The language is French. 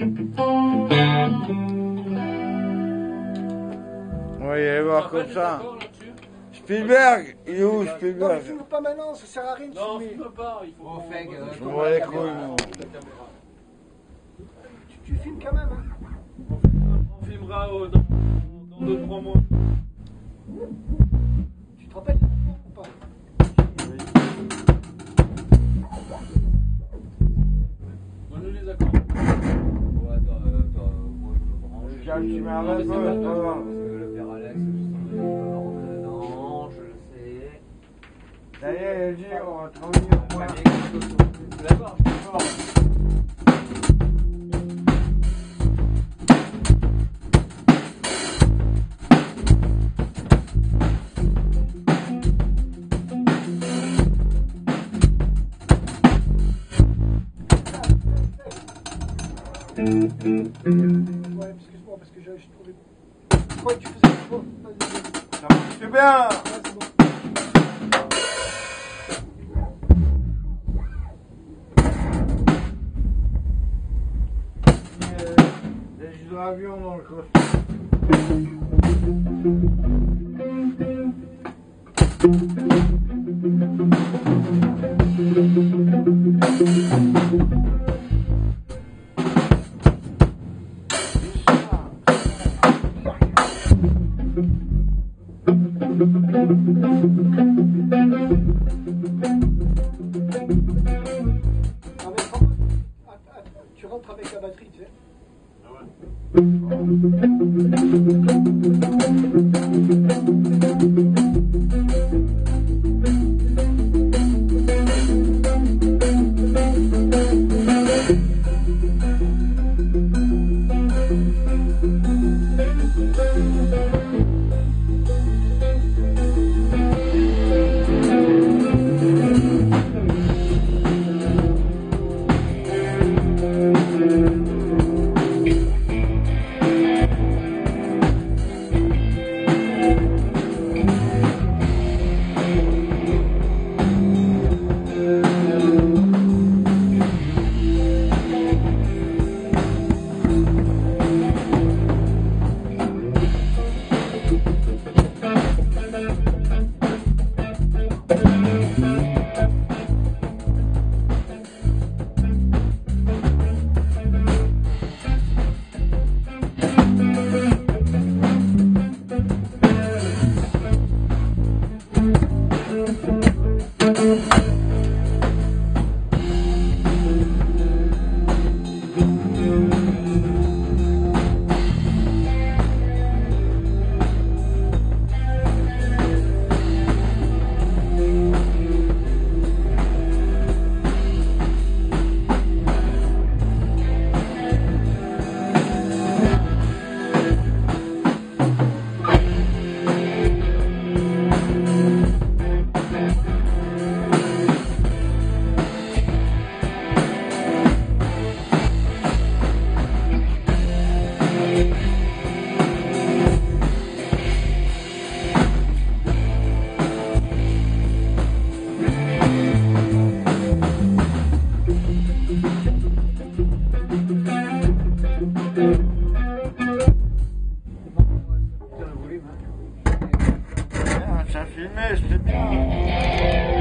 On va y aller voir comme ça. Spielberg, il est où Non, mais Spielberg filme pas maintenant, ça sert à rien de Non, filmer. filme pas, il faut. Qu'on- qu'on- euh, Je qu'on- me vois les la couilles, caméra, moi. Tu, tu filmes quand même, hein. On filmera- On euh, dans 2-3 mois. Tu te branche. J'ai un. Parce que le père Alex, je le sais. Ça y est, elle dit, on va au moins. Tu vas voir, je peux voir. Je, trouvais. Que tu faisais. Ça marche bien Ouais, c'est bon. Euh, dans le costume. Tu rentres avec la batterie, tu sais. Ah ouais. Ah ça fumait, c'était bien.